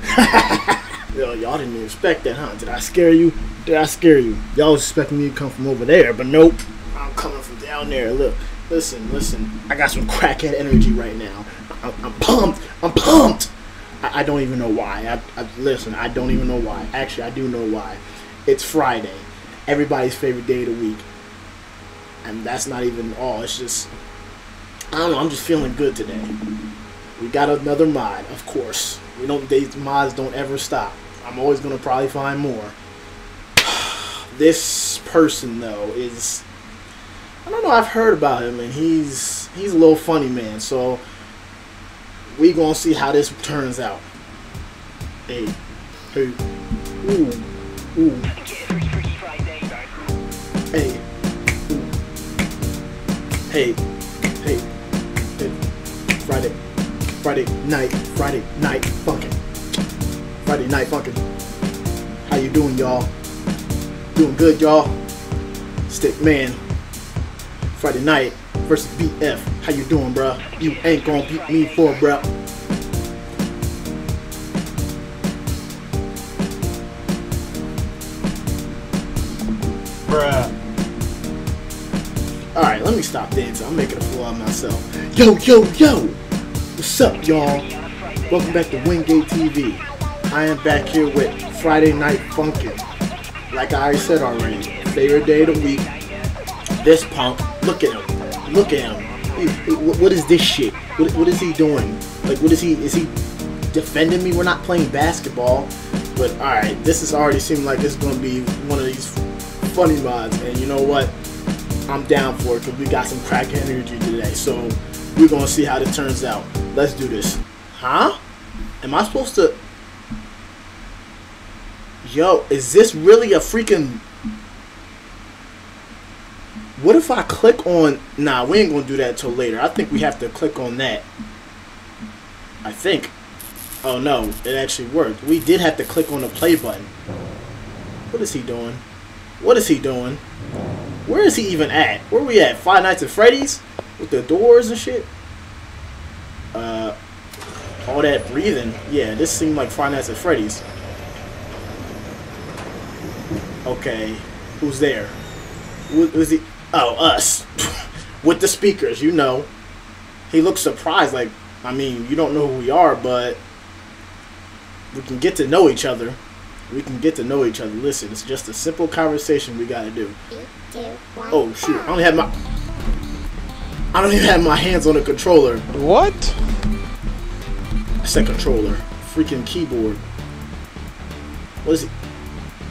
Yo, y'all didn't expect that, huh? Did I scare you? Did I scare you? Y'all was expecting me to come from over there, but nope. I'm coming from down there. Look, listen, listen. I got some crackhead energy right now. I'm, I'm pumped. I'm pumped. I, I, don't even know why. I, I listen. I don't even know why. Actually, I do know why. It's Friday, everybody's favorite day of the week, and that's not even all. It's just I don't know. I'm just feeling good today. We got another mod, of course. We don't. These mods don't ever stop. I'm always gonna probably find more. this person though is I don't know. I've heard about him, and he's he's a little funny man. So we gonna see how this turns out. Hey, hey, ooh, ooh. Hey, hey, hey, hey. Friday, Friday night, Friday night funkin'. Friday night funkin'. How you doing, y'all? Doing good, y'all? Stickman. Friday night versus BF. How you doing, bruh? You ain't gonna beat me for, bruh. Bruh. Alright, let me stop dancing. I'm making a fool of myself. Yo, yo, yo! What's up, y'all? Welcome back to Wingate TV. I am back here with Friday Night Funkin'. Like I said already, favorite day of the week. This punk, look at him. Look at him. He- he- what- is this shit? What, what is he doing? Like, what is he? Is he defending me? We're not playing basketball. But alright, this is already seeming like it's gonna be one of these funny mods. And you know what? I'm down for it because we got some crack energy today. So we're gonna see how this turns out. Let's do this. Huh? Am I supposed to? Yo, is this really a freaking? What if I click on? Nah, we ain't gonna do that till later. I think we have to click on that. I think. Oh no, it actually worked. We did have to click on the play button. What is he doing? What is he doing? Where is he even at? Where we at? Five Nights at Freddy's? With the doors and shit? All that breathing. Yeah, this seemed like Five Nights at Freddy's. Okay, who's there? Who is he? Oh, us. With the speakers, you know. He looks surprised, like, I mean, you don't know who we are, but we can get to know each other. We can get to know each other. Listen, it's just a simple conversation we gotta do. Oh shoot! I don't have my. I don't even have my hands on the controller. What? Said controller. Freaking keyboard. What is he?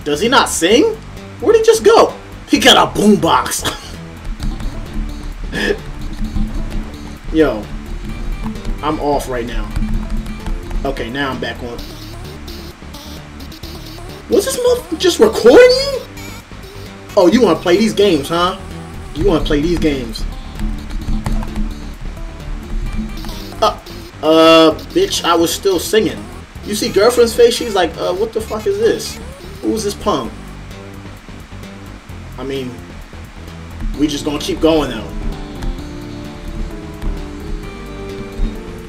Does he not sing? Where'd he just go? He got a boombox. Yo, I'm off right now. Okay, now I'm back on. Was this mother just recording you? Oh, you want to play these games, huh? You want to play these games? Uh, uh, bitch, I was still singing. You see girlfriend's face? She's like, uh, what the fuck is this? Who's this punk? I mean, we just gonna keep going though.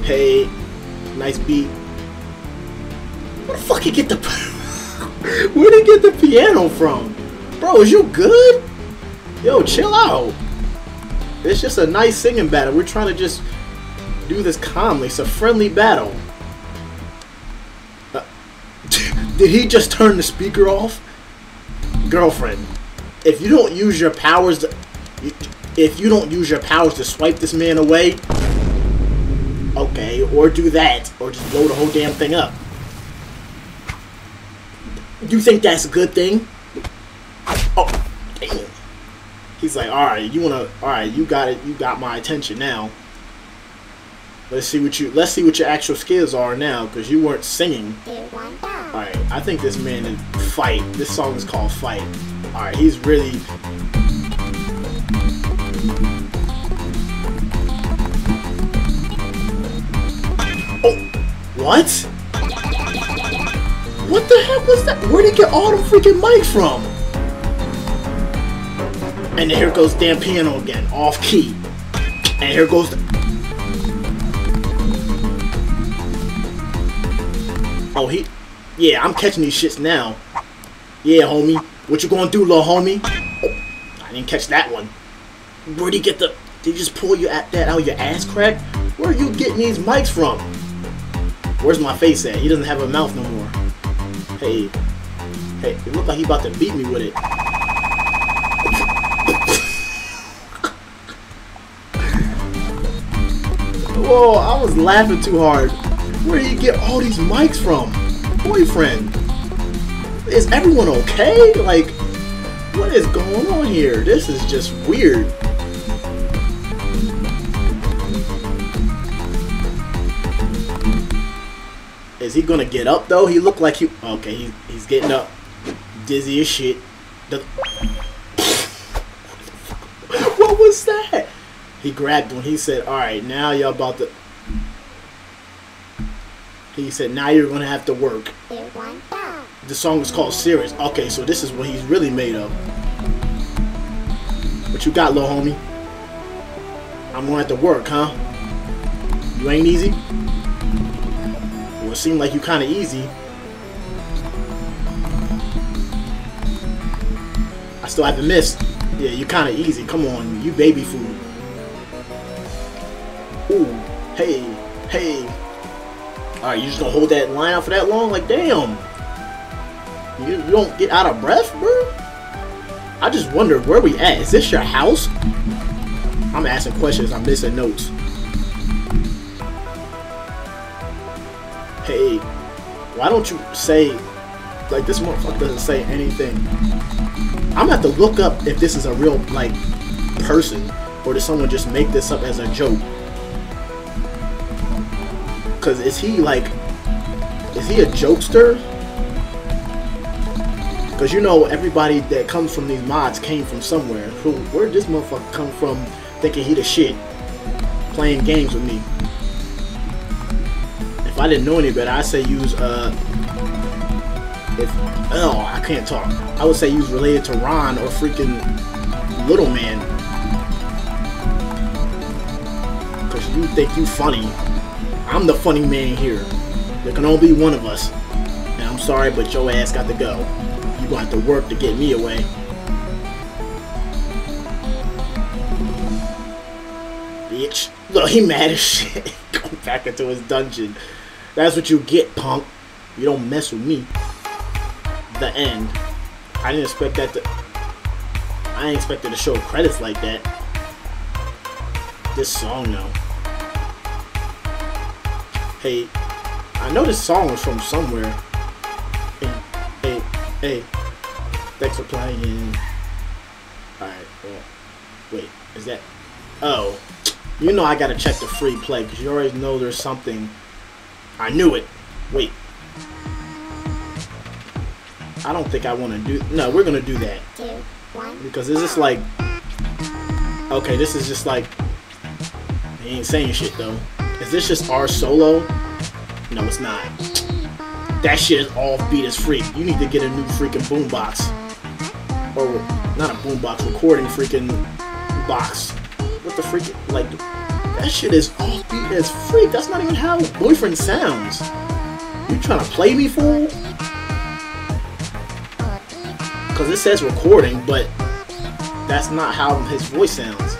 Hey, nice beat. Where the fuck you get the? Where did you get the piano from? Bro, is you good? Yo, chill out. It's just a nice singing battle. We're trying to just do this calmly. It's a friendly battle. Uh, did he just turn the speaker off? Girlfriend, if you don't use your powers to, if you don't use your powers to swipe this man away, okay, or do that, or just blow the whole damn thing up. You think that's a good thing? Oh, damn. He's like, all right, you wanna, all right, you got it, you got my attention now. Let's see what you, let's see what your actual skills are now, because you weren't singing. All right, I think this man is fight. This song is called Fight. All right, he's really. Oh, what? What the heck was that? Where'd he get all the freaking mics from? And here goes damn piano again, off key. And here goes the. Oh, he. Yeah, I'm catching these shits now. Yeah, homie. What you gonna do, little homie? Oh, I didn't catch that one. Where'd he get the... Did you just pull you at that out of your ass crack? Where are you getting these mics from? Where's my face at? He doesn't have a mouth no more. Hey. Hey, it looked like he about to beat me with it. Whoa, I was laughing too hard. Where do you get all these mics from? Boyfriend. Is everyone okay? Like, what is going on here? This is just weird. Is he gonna get up though? He looked like he. Okay, he, he's getting up. Dizzy as shit. The, what was that? He grabbed when he said, "All right, now y'all about to." He said, "Now you're gonna have to work." The song is called "Serious." Okay, so this is what he's really made of. What you got, little homie? I'm gonna have to work, huh? You ain't easy. Well, it seemed like you kind of easy. I still haven't missed. Yeah, you kind of easy. Come on, you baby food. Ooh, hey, hey. Alright, you just gonna hold that line out for that long? Like, damn. You, you don't get out of breath, bro? I just wonder where we at. Is this your house? I'm asking questions. I'm missing notes. Hey, why don't you say, like, this motherfucker doesn't say anything. I'm gonna have to look up if this is a real, like, person, or did someone just make this up as a joke? Cause is he like, is he a jokester? Cause you know everybody that comes from these mods came from somewhere. Who, where did this motherfucker come from? Thinking he the shit, playing games with me. If I didn't know any better, I'd say use uh, if oh I can't talk. I would say use related to Ron or freaking Little Man. Cause you think you funny. I'm the funny man here. There can only be one of us. And I'm sorry, but your ass got to go. You gonna have to work to get me away. Bitch. Look, he mad as shit. Going back into his dungeon. That's what you get, punk. You don't mess with me. The end. I didn't expect that to... I didn't expect it to show credits like that. This song, though. Hey, I know this song was from somewhere. Hey, hey, hey. Thanks for playing. Alright, well, wait, is that... Oh, you know I gotta check the free play, because you already know there's something... I knew it. Wait. I don't think I want to do... No, we're gonna do that. Two, one. Because this is like... Okay, this is just like... He ain't saying shit, though. Is this just our solo? No, it's not. That shit is offbeat as freak. You need to get a new freaking boombox. Or, not a boombox, recording freaking box. What the freak? like, that shit is offbeat as freak. That's not even how boyfriend sounds. You trying to play me, fool? Because it says recording, but that's not how his voice sounds.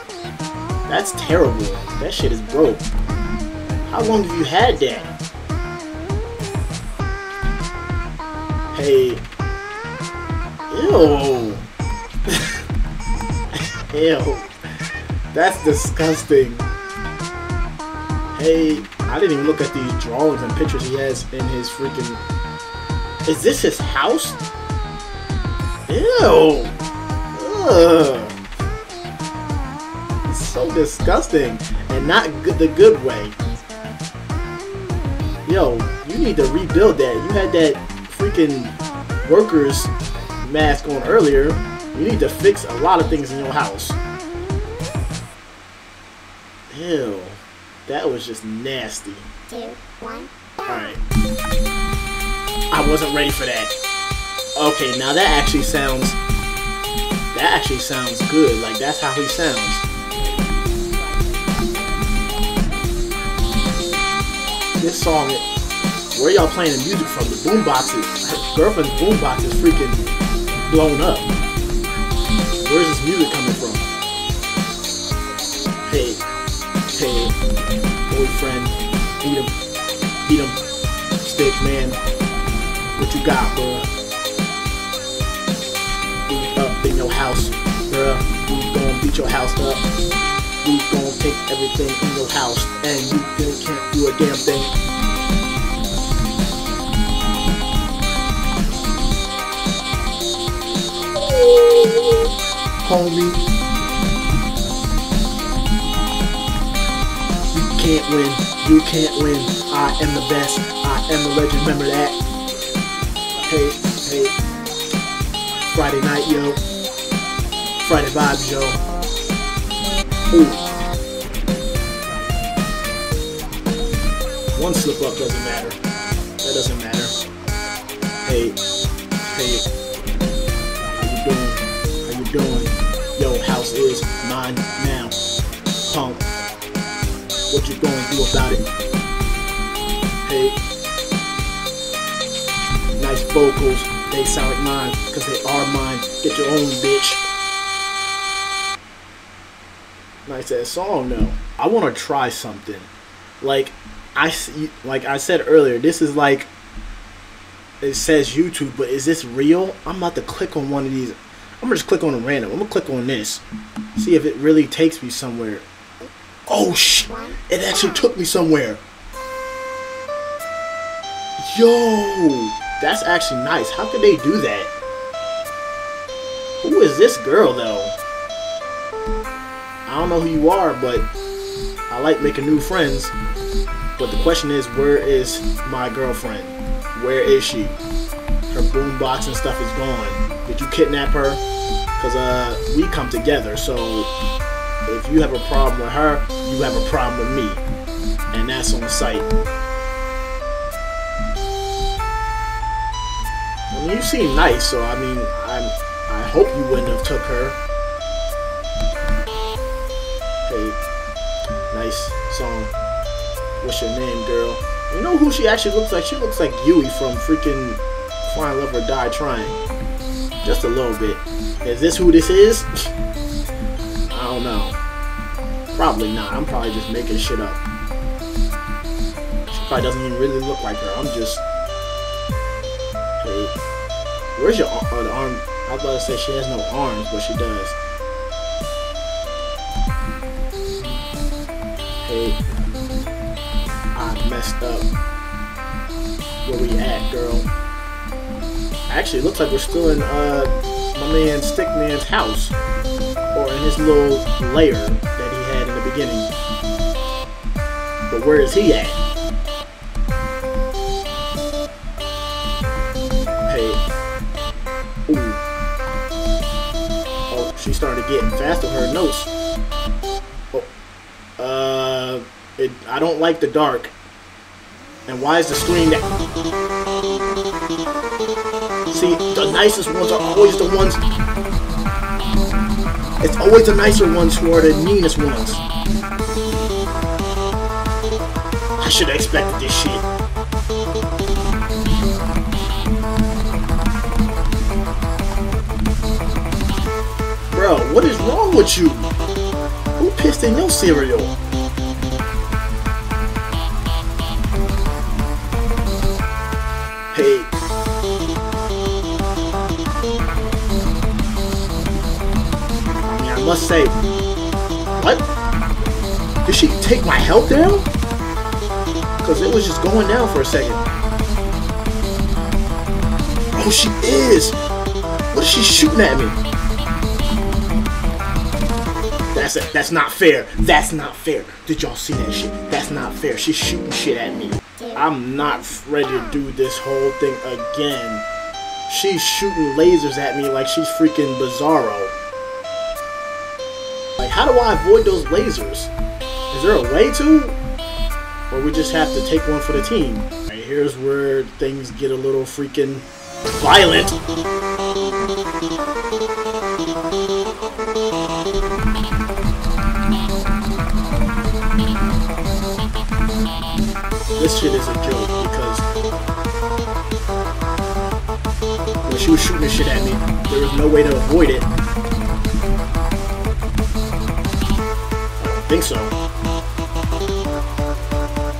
That's terrible. That shit is broke. How long have you had that? Hey. Ew. Ew. That's disgusting. Hey, I didn't even look at these drawings and pictures he has in his freaking. Is this his house? Ew. Ugh. It's so disgusting and not good, the good way. Yo, you need to rebuild that. You had that freaking workers mask on earlier. You need to fix a lot of things in your house. Ew. That was just nasty. Two, one. Alright. I wasn't ready for that. Okay, now that actually sounds... That actually sounds good. Like, that's how he sounds. This song... Where y'all playing the music from? The boombox is girlfriend's boombox is freaking blown up. Where's this music coming from? Hey, hey, boyfriend, beat him, beat him, stick man. What you got, bro? We up in your house, bruh. We gon' beat your house up. Everything in your house, and you really can't do a damn thing. Homie, you can't win. You can't win. I am the best. I am the legend. Remember that. Hey, hey. Friday night, yo. Friday vibes, yo. Ooh. One slip up doesn't matter. That doesn't matter. Hey, hey. How you doing? How you doing? Yo, house is mine now. Punk. What you gonna do about it? Hey. Nice vocals. They sound like mine, cause they are mine. Get your own bitch. Nice ass song though. I wanna try something. Like I see, like I said earlier, this is like it says YouTube, but is this real? I'm about to click on one of these. I'm gonna just click on a random. I'm gonna click on this. See if it really takes me somewhere. Oh sh! It actually took me somewhere. Yo, that's actually nice. How could they do that? Who is this girl though? I don't know who you are, but I like making new friends. But the question is, where is my girlfriend? Where is she? Her boombox and stuff is gone. Did you kidnap her? Cause uh, we come together. So if you have a problem with her, you have a problem with me, and that's on site. I mean, you seem nice, so I mean, I'm. I hope you wouldn't have took her. Hey, nice song. What's your name, girl? You know who she actually looks like? She looks like Yui from freaking Flying Love or Die Trying. Just a little bit. Is this who this is? I don't know. Probably not. I'm probably just making shit up. She probably doesn't even really look like her. I'm just. Hey. Where's your ar- uh, the arm? I was about to say she has no arms, but she does. Hey. Messed up. Where we at, girl? Actually, it looks like we're still in uh my man Stickman's house. Or in his little lair that he had in the beginning. But where is he at? Hey. Ooh. Oh, she started getting fast with her notes. Oh. Uh it I don't like the dark. And why is the screen that See, the nicest ones are always the ones It's always the nicer ones who are the meanest ones. I should have expected this shit. Bro, what is wrong with you? Who pissed in your cereal? Mean, I must say, what? Did she take my health down? Because it was just going down for a second. Oh, she is! What is she shooting at me? That's it. That's not fair. That's not fair. Did y'all see that shit? That's not fair. She's shooting shit at me. I'm not ready to do this whole thing again. She's shooting lasers at me like she's freaking Bizarro. Like, how do I avoid those lasers? Is there a way to? Or we just have to take one for the team? Alright, here's where things get a little freaking violent. this shit is a joke because when she was shooting this shit at me, there was no way to avoid it. I don't think so.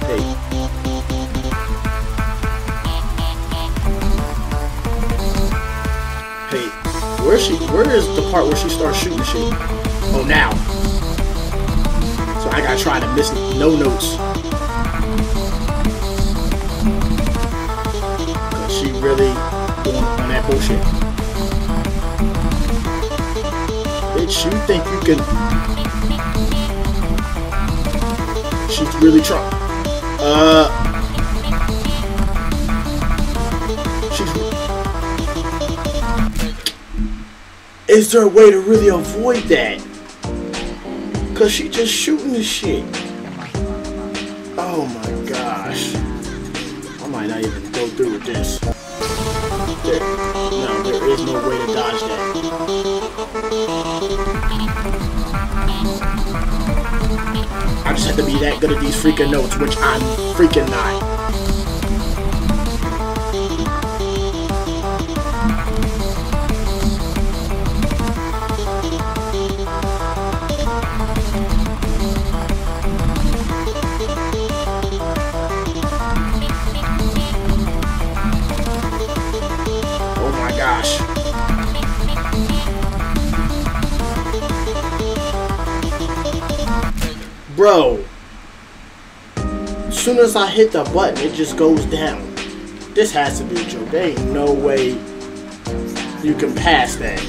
Hey. Hey, where is she? Where is the part where she starts shooting shit? Oh, now. So I gotta try to miss no notes. Bullshit. Bitch, you think you can? She's really trying. Uh. She's. Is there a way to really avoid that? Cause she just shooting the shit. Oh my gosh. I might not even go through with this. No, there is no way to dodge that. I just have to be that good at these freaking notes, which I'm freaking not. Bro. As soon as I hit the button, it just goes down. This has to be a joke. There ain't no way you can pass that.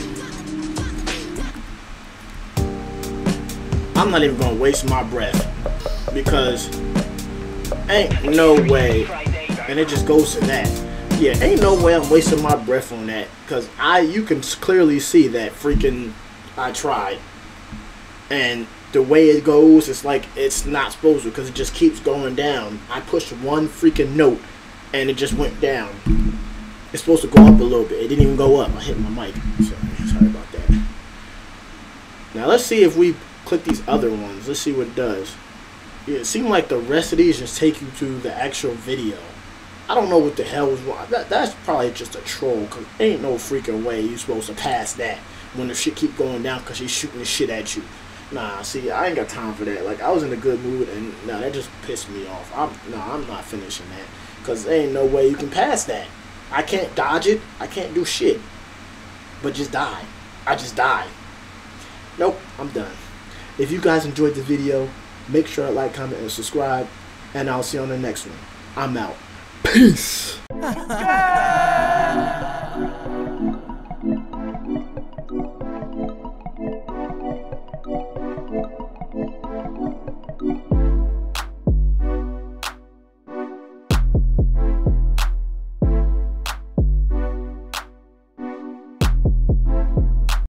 I'm not even gonna waste my breath because ain't no way. And it just goes to that. Yeah, ain't no way I'm wasting my breath on that because I you can clearly see that freaking I tried, and the way it goes, it's like it's not supposed to because it just keeps going down. I pushed one freaking note, and it just went down. It's supposed to go up a little bit. It didn't even go up. I hit my mic. Sorry, sorry about that. Now let's see if we click these other ones. Let's see what it does. Yeah, it seemed like the rest of these just take you to the actual video. I don't know what the hell was wrong. That, that's probably just a troll, because ain't no freaking way you're supposed to pass that when the shit keep going down because she's shooting the shit at you. Nah, see, I ain't got time for that. Like, I was in a good mood, and nah, that just pissed me off. I'm, nah, I'm not finishing that, because there ain't no way you can pass that. I can't dodge it. I can't do shit. But just die. I just die. Nope, I'm done. If you guys enjoyed the video, make sure to like, comment, and subscribe. And I'll see you on the next one. I'm out. Peace.